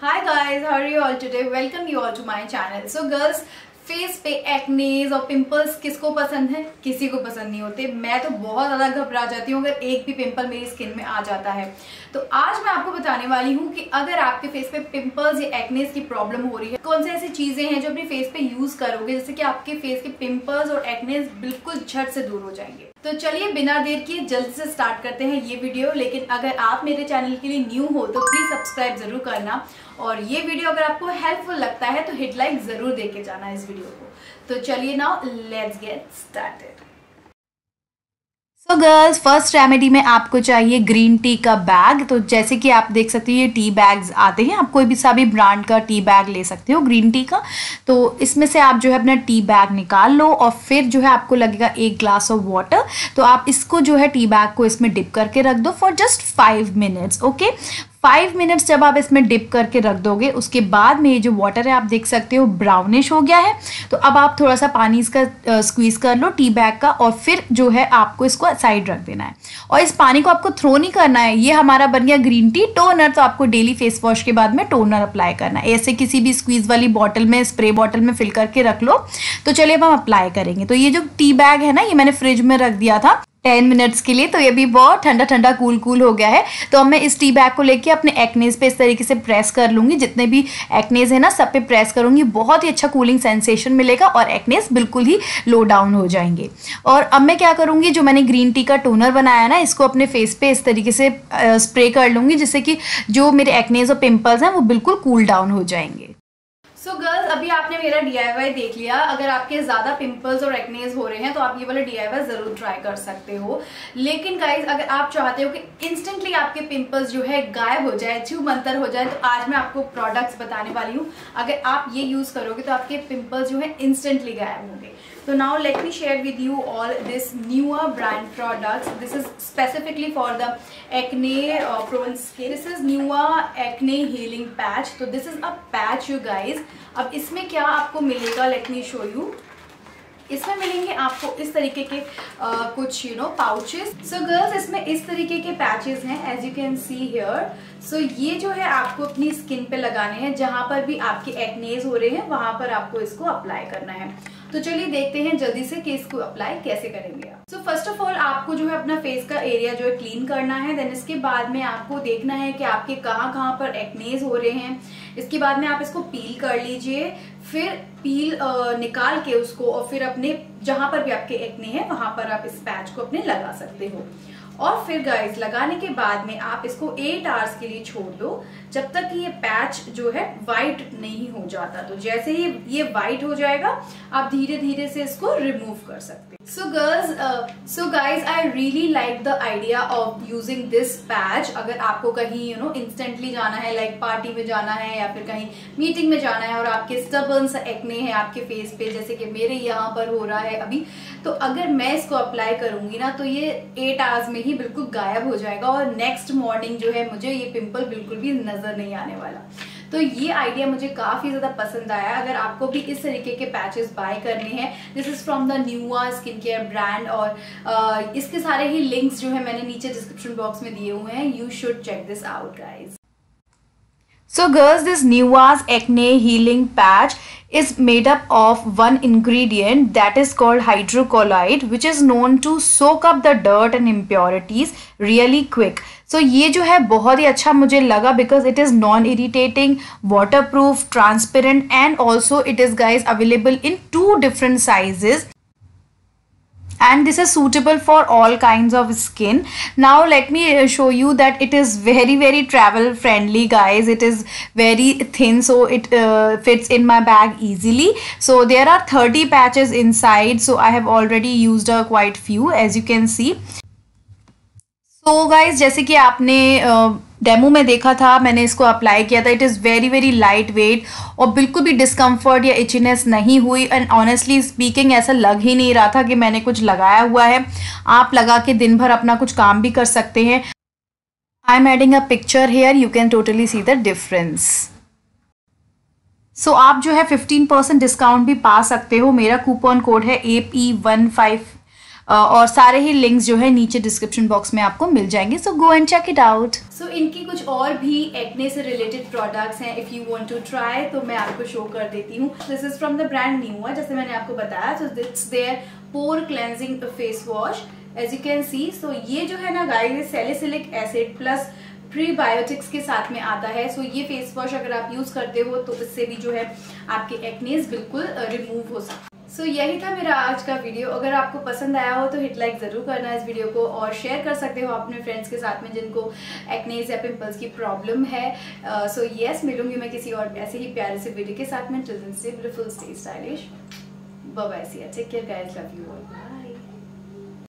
Guys, how are you all today? Welcome you all to my channel. So girls, face पे acnes और pimples किसको पसंद है किसी को पसंद नहीं होते मैं तो बहुत ज़्यादा घबरा जाती हूँ अगर एक भी पिंपल मेरी स्किन में आ जाता है तो आज मैं आपको बताने वाली हूँ कि अगर आपके फेस पे पिंपल्स या एक्नेस की प्रॉब्लम हो रही है कौन सी ऐसी चीज़ें हैं जो अपने फेस पे यूज़ करोगे जिससे कि आपके फेस के पिंपल्स और एक्नेस बिल्कुल झट से दूर हो जाएँगे तो चलिए बिना देर किए जल्द से स्टार्ट करते हैं ये वीडियो। लेकिन अगर आप मेरे चैनल के लिए न्यू हो तो प्लीज़ सब्सक्राइब ज़रूर करना। और ये वीडियो अगर आपको हेल्पफुल लगता है तो हिट लाइक ज़रूर देके जाना इस वीडियो को। तो चलिए नाउ लेट्स गेट स्टार्टेड तो गर्ल्स फ़र्स्ट रेमेडी में आपको चाहिए ग्रीन टी का बैग तो जैसे कि आप देख सकते हो, ये टी बैग्स आते हैं. आप कोई भी सा भी ब्रांड का टी बैग ले सकते हो ग्रीन टी का. तो इसमें से आप जो है अपना टी बैग निकाल लो और फिर जो है आपको लगेगा एक ग्लास ऑफ़ वाटर तो आप इसको जो है टी बैग को इसमें डिप करके रख दो for just five minutes okay five minutes जब आप इसमें डिप करके रख दोगे, उसके बाद में ये जो वाटर है, आप देख सकते हो ब्राउनिश हो गया है। तो अब आप थोड़ा सा पानी इसका स्क्वीज कर लो टी बैग का, और फिर जो है आपको इसको साइड रख देना है। और इस पानी को आपको थ्रो नहीं करना है, ये हमारा बन गया ग्रीन टी टोनर तो आपको डेली फेस वॉश के बाद में टोनर अप्लाई करना है। ऐसे किसी भी स्क्वीज वाली बॉटल में स्प्रे बॉटल में फिल करके रख लो। तो चलिए अब हम अप्लाई करेंगे। तो ये जो टी बैग है ना, ये मैंने फ्रिज में रख दिया था। टेन मिनट्स के लिए तो ये भी बहुत ठंडा ठंडा कूल कूल हो गया है। तो अब मैं इस टी बैग को लेके अपने एक्नेज पे इस तरीके से प्रेस कर लूँगी। जितने भी एक्नेज है ना, सब पे प्रेस करूँगी। बहुत ही अच्छा कूलिंग सेंसेशन मिलेगा और एक्नेज बिल्कुल ही लो डाउन हो जाएँगे। और अब मैं क्या करूँगी, जो मैंने ग्रीन टी का टोनर बनाया ना, इसको अपने फेस पे इस तरीके से स्प्रे कर लूँगी, जिससे कि जो मेरे एक्नेज और पिम्पल्स हैं, वो बिल्कुल कूल डाउन हो जाएँगे। सो so गर्ल्स अभी आपने मेरा डी देख लिया। अगर आपके ज़्यादा पिंपल्स और एक्नेज हो रहे हैं तो आप ये वाला डी ज़रूर ट्राई कर सकते हो। लेकिन गाइज़ अगर आप चाहते हो कि इंस्टेंटली आपके पिंपल्स जो है गायब हो जाए छू मंतर हो जाए तो आज मैं आपको प्रोडक्ट्स बताने वाली हूँ। अगर आप ये यूज़ करोगे तो आपके पिम्पल्स जो है इंस्टेंटली गायब होंगे। So now let me share with you all this newer brand products this is specifically for the acne uh, prone skin this is newer acne healing patch so this is a patch you guys अब इसमें क्या आपको मिलेगा let me show you इसमें मिलेंगे आपको इस तरीके के आ, कुछ you know pouches so girls इसमें इस तरीके के पैचेस हैं as you can see here so ये जो है आपको अपनी स्किन पे लगाने हैं जहाँ पर भी आपके एक्नेज हो रहे हैं वहाँ पर आपको इसको अप्लाई करना है तो चलिए देखते हैं जल्दी से कि इसको अप्लाई कैसे करेंगे आप। सो फ़र्स्ट ऑफ़ ऑल आपको जो है अपना फेस का एरिया जो है क्लीन करना है देन इसके बाद में आपको देखना है कि आपके कहाँ कहाँ पर एक्नेज हो रहे हैं। इसके बाद में आप इसको पील कर लीजिए, फिर पील निकाल के उसको और फिर अपने जहाँ पर भी आपके एक्ने हैं, वहाँ पर आप इस पैच को अपने लगा सकते हो। और फिर गाइस लगाने के बाद में आप इसको एट आवर्स के लिए छोड़ दो, जब तक कि ये पैच जो है वाइट नहीं हो जाता। तो जैसे ही ये वाइट हो जाएगा, आप धीरे धीरे से इसको रिमूव कर सकते so girls so guys I really like the idea of using this patch अगर आपको कहीं यू नो इंस्टेंटली जाना है लाइक like पार्टी में जाना है या फिर कहीं मीटिंग में जाना है और आपके स्टबन एक्ने हैं आपके फेस पे, जैसे कि मेरे यहाँ पर हो रहा है अभी तो अगर मैं इसको अप्लाई करूँगी ना तो ये एट आवर्स में ही बिल्कुल गायब हो जाएगा और नेक्स्ट मॉर्निंग जो है मुझे ये पिंपल बिल्कुल भी नज़र नहीं आने वाला। तो ये आइडिया मुझे काफ़ी ज़्यादा पसंद आया। अगर आपको भी इस तरीके के पैचेस बाय करने हैं this is from the Nua skin care brand और इसके सारे ही लिंक्स जो है मैंने नीचे डिस्क्रिप्शन बॉक्स में दिए हुए हैं। You should check this out guys So girls, this Nua's Acne Healing Patch is made up of one ingredient that is called hydrocolloid which is known to soak up the dirt and impurities really quick. So so, ये जो है बहुत ही अच्छा मुझे लगा because it is non irritating waterproof transparent and also it is guys available in two different sizes and this is suitable for all kinds of skin now let me show you that it is very very travel friendly guys it is very thin so it uh, fits in my bag easily so there are 30 patches inside so i have already used a quite few as you can see तो guys जैसे कि आपने demo में देखा था, मैंने इसको apply किया था। It is very very lightweight और बिल्कुल भी डिस्कम्फर्ट या इचनेस नहीं हुई। एंड ऑनेस्टली स्पीकिंग ऐसा लग ही नहीं रहा था कि मैंने कुछ लगाया हुआ है। आप लगा के दिन भर अपना कुछ काम भी कर सकते हैं। I am adding a picture here you can totally see the difference so आप जो है फिफ्टीन परसेंट डिस्काउंट भी पा सकते हो। मेरा कूपन कोड है ए पी वन फाइव और सारे ही लिंक्स जो है नीचे डिस्क्रिप्शन बॉक्स में आपको मिल जाएँगे। So go and check it out so इनकी कुछ और भी एक्ने से रिलेटेड प्रोडक्ट्स हैं if you want to try तो मैं आपको शो कर देती हूँ। This is from the brand Nua जैसे मैंने आपको बताया। So that's their pore cleansing face wash as you can see so ये जो है ना guys salicylic acid plus prebiotics के साथ में आता है। सो so, ये फेस वॉश अगर आप यूज़ करते हो तो इससे भी जो है आपके एक्नेस बिल्कुल रिमूव हो सकते सो so, यही था मेरा आज का वीडियो अगर आपको पसंद आया हो तो हिट लाइक ज़रूर करना इस वीडियो को और शेयर कर सकते हो अपने फ्रेंड्स के साथ में जिनको एक्नेज या पिंपल्स की प्रॉब्लम है. So uh, yes so, yes, मिलूँगी मैं किसी और ऐसे ही प्यारे से वीडियो के साथ में. Till then stay beautiful stay stylish bye ऐसी take care guys love you all